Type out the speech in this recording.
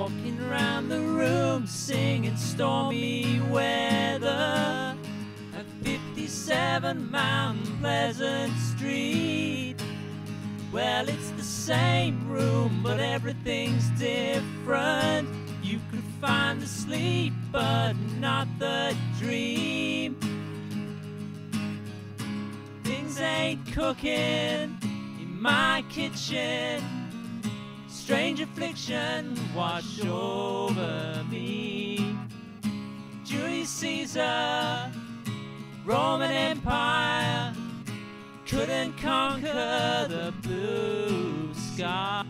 walking around the room singing stormy weather at 57 Mount Pleasant Street. Well, it's the same room, but everything's different. You could find the sleep, but not the dream. Things ain't cooking in my kitchen. Strange affliction wash over me. Julius Caesar, Roman Empire couldn't conquer the blue sky.